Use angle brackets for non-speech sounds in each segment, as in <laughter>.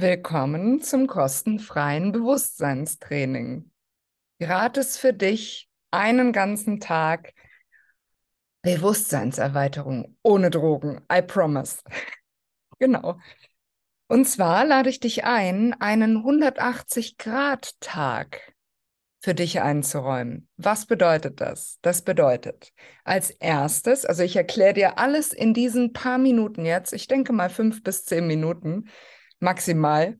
Willkommen zum kostenfreien Bewusstseinstraining. Gratis für dich einen ganzen Tag Bewusstseinserweiterung ohne Drogen. I promise. <laughs> genau. Und zwar lade ich dich ein, einen 180-Grad-Tag für dich einzuräumen. Was bedeutet das? Das bedeutet als erstes, also ich erkläre dir alles in diesen paar Minuten jetzt, ich denke mal fünf bis zehn Minuten, maximal.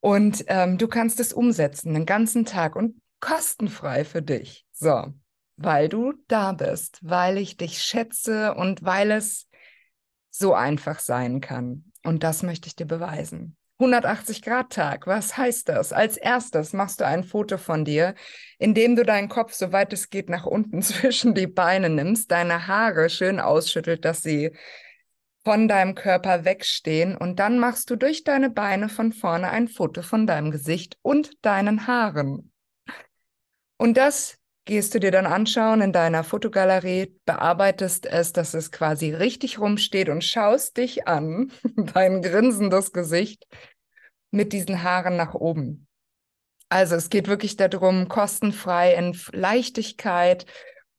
Und ähm, du kannst es umsetzen, den ganzen Tag und kostenfrei für dich. So, weil du da bist, weil ich dich schätze und weil es so einfach sein kann. Und das möchte ich dir beweisen. 180-Grad-Tag, was heißt das? Als erstes machst du ein Foto von dir, indem du deinen Kopf, soweit es geht, nach unten <laughs> zwischen die Beine nimmst, deine Haare schön ausschüttelt, dass sie von deinem Körper wegstehen und dann machst du durch deine Beine von vorne ein Foto von deinem Gesicht und deinen Haaren. Und das gehst du dir dann anschauen in deiner Fotogalerie, bearbeitest es, dass es quasi richtig rumsteht und schaust dich an, <laughs> dein grinsendes Gesicht mit diesen Haaren nach oben. Also es geht wirklich darum, kostenfrei in Leichtigkeit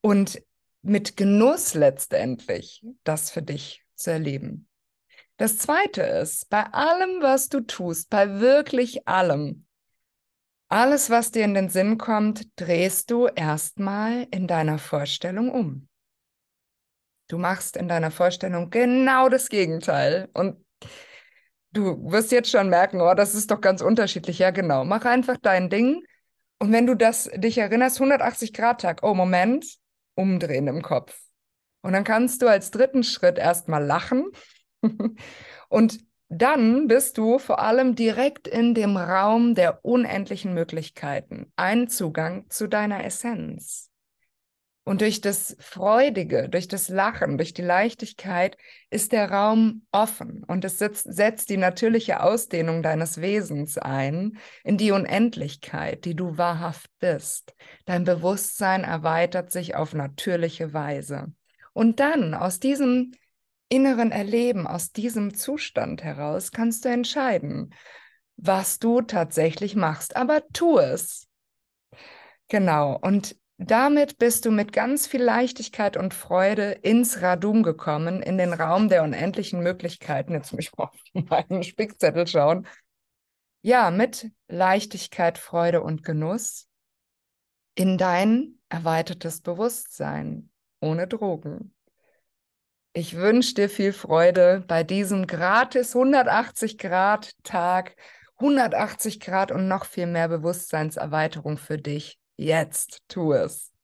und mit Genuss letztendlich das für dich zu erleben. Das Zweite ist, bei allem, was du tust, bei wirklich allem, alles, was dir in den Sinn kommt, drehst du erstmal in deiner Vorstellung um. Du machst in deiner Vorstellung genau das Gegenteil und du wirst jetzt schon merken, oh, das ist doch ganz unterschiedlich. Ja, genau. Mach einfach dein Ding und wenn du das dich erinnerst, 180 Grad Tag, oh Moment, umdrehen im Kopf. Und dann kannst du als dritten Schritt erstmal lachen. <laughs> und dann bist du vor allem direkt in dem Raum der unendlichen Möglichkeiten, ein Zugang zu deiner Essenz. Und durch das Freudige, durch das Lachen, durch die Leichtigkeit ist der Raum offen und es setzt, setzt, die natürliche Ausdehnung deines Wesens ein in die Unendlichkeit, die du wahrhaft bist. Dein Bewusstsein erweitert sich auf natürliche Weise. Und dann aus diesem inneren Erleben, aus diesem Zustand heraus, kannst du entscheiden, was du tatsächlich machst. Aber tu es. Genau. Und damit bist du mit ganz viel Leichtigkeit und Freude ins Radum gekommen, in den Raum der unendlichen Möglichkeiten. Jetzt muss ich mal auf <laughs> meinen Spickzettel schauen. Ja, mit Leichtigkeit, Freude und Genuss in dein erweitertes Bewusstsein, ohne Drogen. Ich wünsche dir viel Freude bei diesem gratis 180 Grad Tag, 180 Grad und noch viel mehr Bewusstseinserweiterung für dich. Jetzt tu es.